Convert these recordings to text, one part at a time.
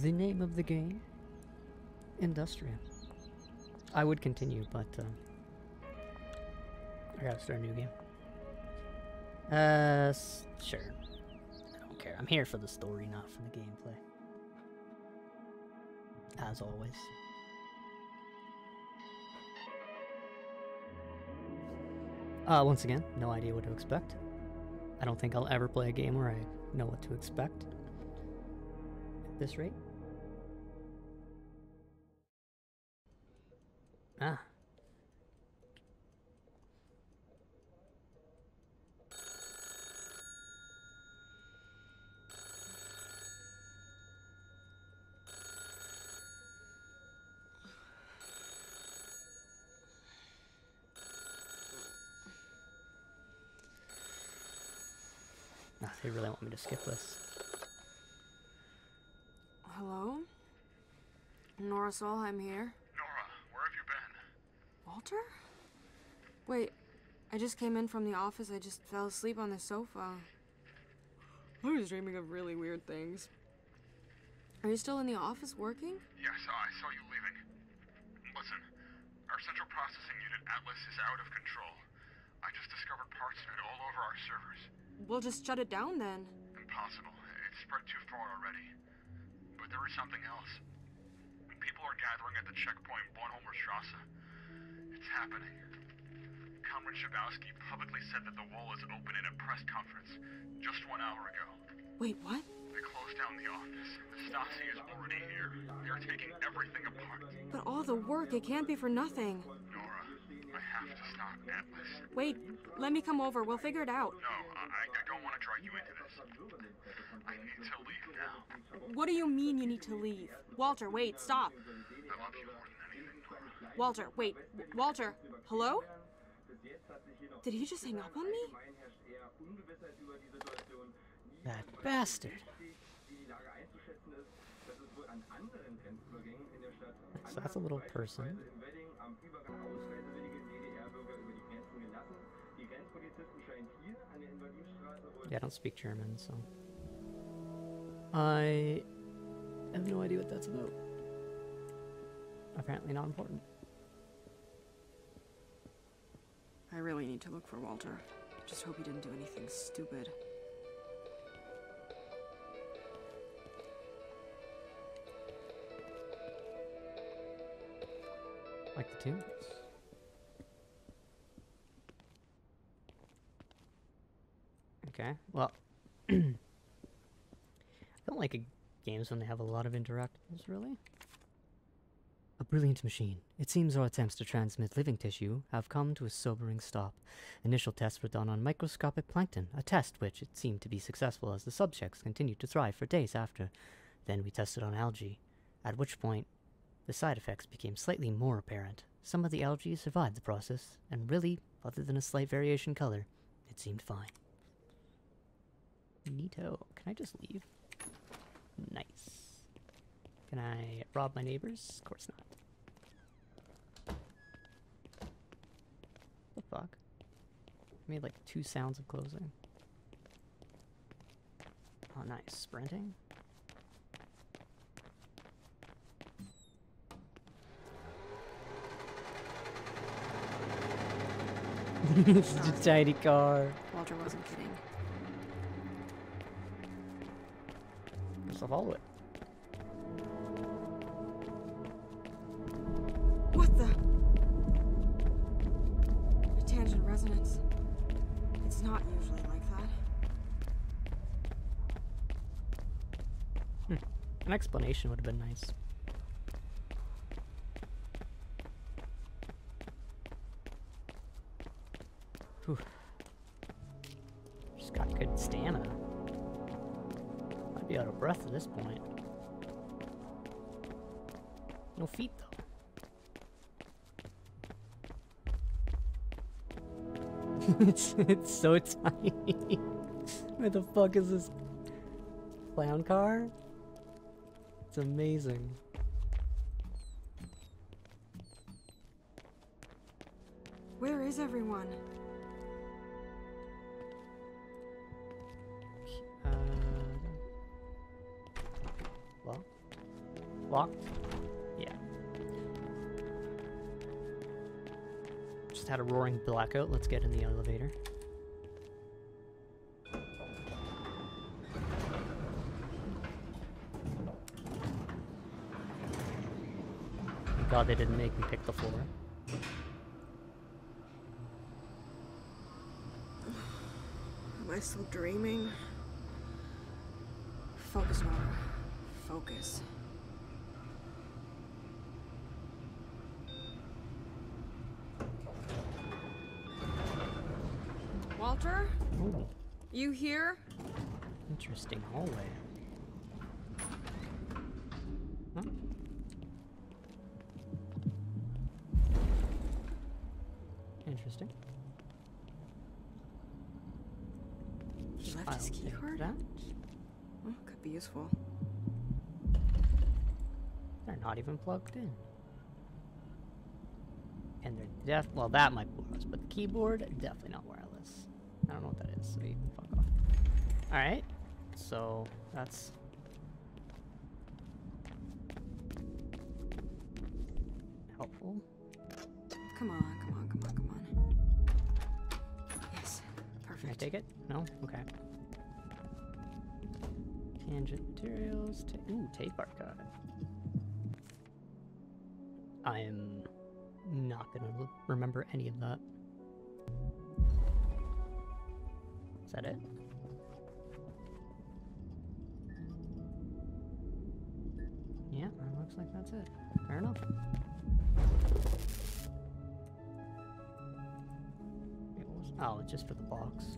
the name of the game? Industria. I would continue, but uh, I gotta start a new game. Uh, sure. I don't care. I'm here for the story, not for the gameplay. As always. Uh, once again, no idea what to expect. I don't think I'll ever play a game where I know what to expect. This rate. Ah, they really want me to skip this. Nora Solheim here. Nora, where have you been? Walter? Wait, I just came in from the office. I just fell asleep on the sofa. I was dreaming of really weird things. Are you still in the office working? Yes, I saw you leaving. Listen, our central processing unit, Atlas, is out of control. I just discovered parts of it all over our servers. We'll just shut it down then. Impossible. It's spread too far already. But there is something else. People are gathering at the checkpoint Bornholmer Strasse. It's happening. Comrade Schabowski publicly said that the wall is open in a press conference just one hour ago. Wait, what? They closed down the office. The Stasi is already here. They are taking everything apart. But all the work, it can't be for nothing. Nora, I have to stop Atlas. Wait, let me come over. We'll figure it out. No, I, I don't want to drag you into this. I need to leave now. What do you mean you need to leave? Walter, wait, stop. I love you more than anything, Nora. Walter, wait. Walter, hello? Did he just hang up on me? That bastard. So that's a little person. Yeah, I don't speak German, so. I have no idea what that's about. Apparently not important. I really need to look for Walter. Just hope he didn't do anything stupid. Like the tunes. Okay, well. I don't like games when they have a lot of interactables, really. A brilliant machine. It seems our attempts to transmit living tissue have come to a sobering stop. Initial tests were done on microscopic plankton, a test which it seemed to be successful as the subjects continued to thrive for days after. Then we tested on algae, at which point the side effects became slightly more apparent. Some of the algae survived the process, and really, other than a slight variation color, it seemed fine. Neato. Can I just leave? Nice. Can I rob my neighbors? Of course not. The fuck? I made like two sounds of closing. Oh, nice. Sprinting? it's a tiny car. Walter wasn't kidding. Just follow it. What the? A tangent resonance. It's not usually like that. Hmm. An explanation would have been nice. Whew. Just got good stamina. Be out of breath at this point. No feet though. it's it's so tiny. Where the fuck is this clown car? It's amazing. Where is everyone? Locked? Yeah. Just had a roaring blackout. Let's get in the elevator. Thank God they didn't make me pick the floor. Am I still dreaming? Focus, Nora. Focus. Walter? Ooh, You here? interesting hallway. Huh? Interesting. He left I'll his key card? that. Oh, could be useful. They're not even plugged in. And they're def well that might be wireless, but the keyboard definitely not wireless. I don't know what that is, so you can fuck off. Alright. So that's helpful. Come on, come on, come on, come on. Yes, Can I perfect. take it? No? Okay. Tangent materials. Ta ooh, tape archive. I am not gonna remember any of that. Is that it? Yeah, it looks like that's it. Fair enough. What was- Oh, it's just for the box.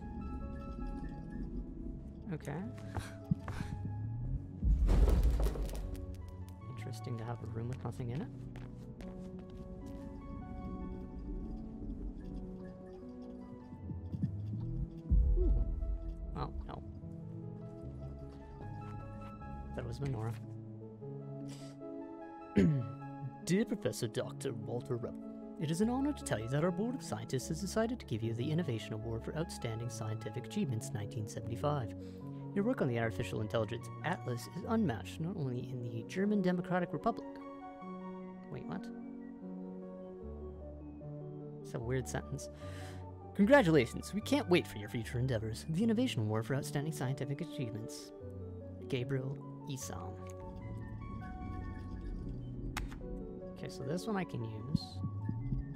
Okay. Interesting to have a room with nothing in it. Was Menorah. Dear Professor Dr. Walter Rebel, it is an honor to tell you that our Board of Scientists has decided to give you the Innovation Award for Outstanding Scientific Achievements 1975. Your work on the Artificial Intelligence Atlas is unmatched not only in the German Democratic Republic. Wait, what? It's a weird sentence. Congratulations, we can't wait for your future endeavors. The Innovation Award for Outstanding Scientific Achievements. Gabriel Isam. Okay, so this one I can use.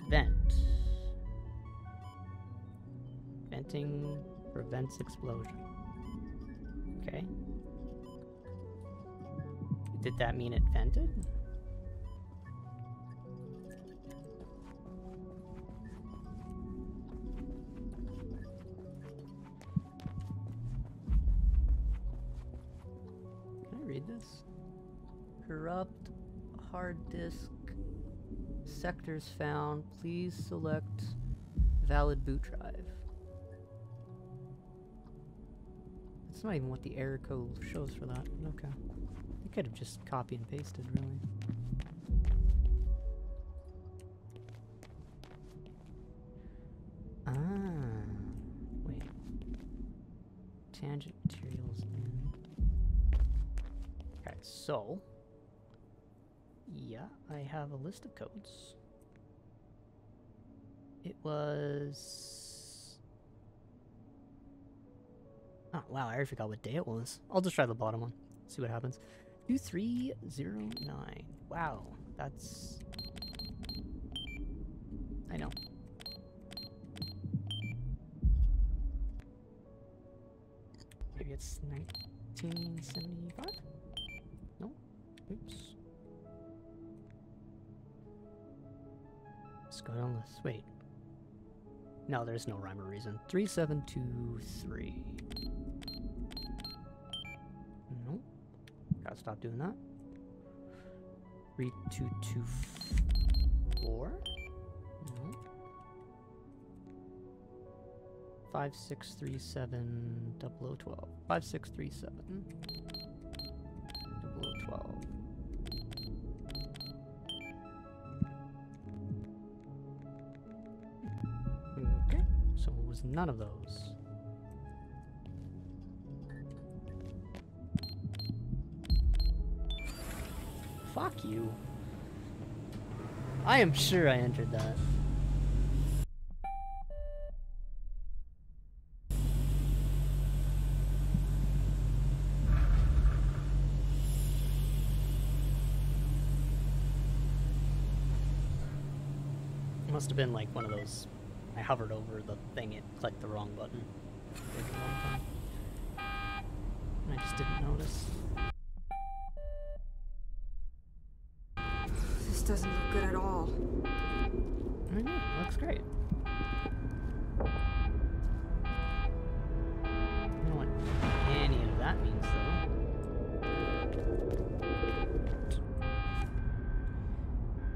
Vent. Venting prevents explosion. Okay. Did that mean it vented? Corrupt hard disk sectors found. Please select valid boot drive. That's not even what the error code shows for that. Okay. You could have just copy and pasted, really. Ah. Wait. Tangent so. Yeah, I have a list of codes. It was. Oh, wow, I already forgot what day it was. I'll just try the bottom one. See what happens. 2309. Wow, that's. I know. Maybe it's 1975? Oops. Let's go down this. Wait. No, there's no rhyme or reason. 3723. Nope. Gotta stop doing that. 3224. No. 5637 0012. 5637 none of those. Fuck you. I am sure I entered that. Must have been like one of those. I hovered over the thing, it clicked the wrong button. Did it wrong time. And I just didn't notice. This doesn't look good at all. I know, it looks great. I don't know what any of that means, though.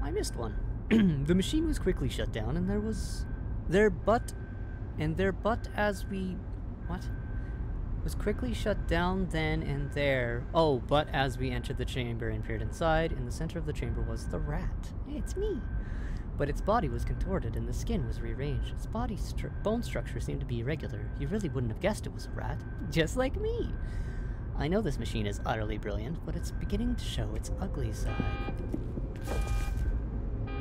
I missed one. the machine was quickly shut down, and there was there but and their but as we what was quickly shut down then and there. Oh, but as we entered the chamber and peered inside, in the center of the chamber was the rat. It's me. But its body was contorted and the skin was rearranged. Its body stru- bone structure seemed to be irregular. You really wouldn't have guessed it was a rat, just like me. I know this machine is utterly brilliant, but it's beginning to show its ugly side.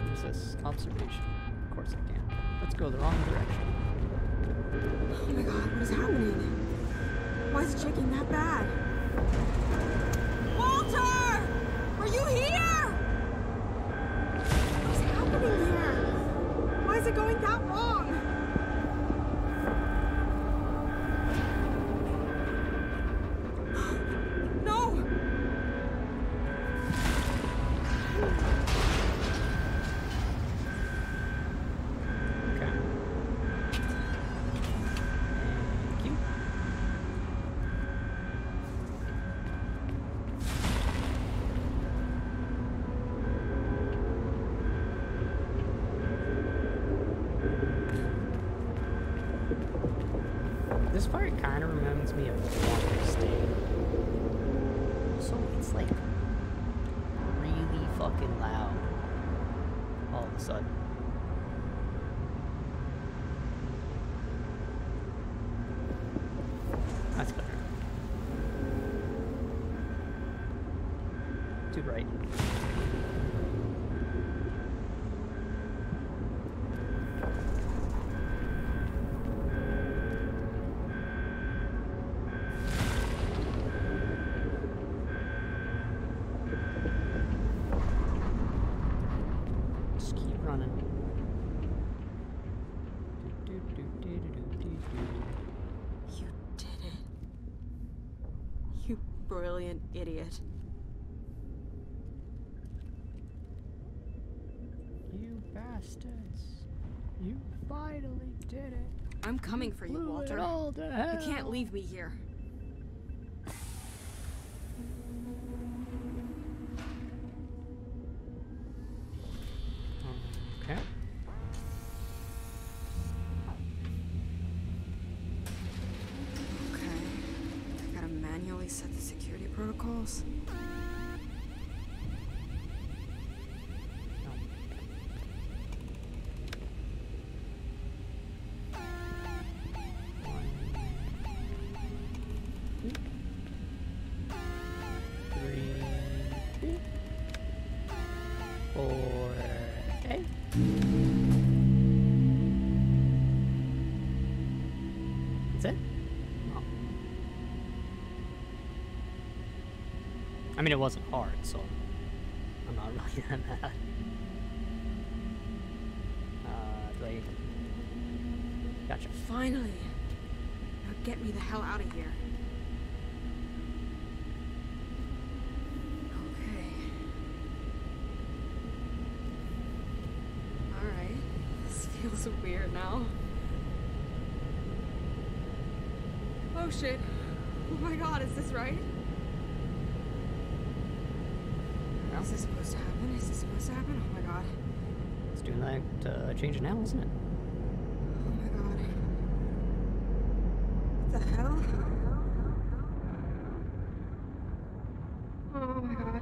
What's this? Observation. Of course I can. Let's go the wrong direction. Oh my god, what is happening? Why is it shaking that bad? Walter! Are you here? What is happening here? Why is it going that wrong? Kind of running. You did it. You brilliant idiot. You bastards. You finally did it. I'm coming for you, Walter. it all to hell. You can't leave me here. Okay. Okay. I gotta manually set the security protocols. Four, eight. I mean, it wasn't hard, so I'm not really that mad. Uh, do I... Gotcha. Finally. Now get me the hell out of here. Okay. Alright. This feels weird now. Oh shit. Oh my god, is this right? Is this supposed to happen? Is this supposed to happen? Oh my god. It's doing that uh, change now, isn't it? Oh my god. What the hell? Oh my god.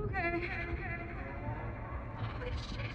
Okay. Holy shit.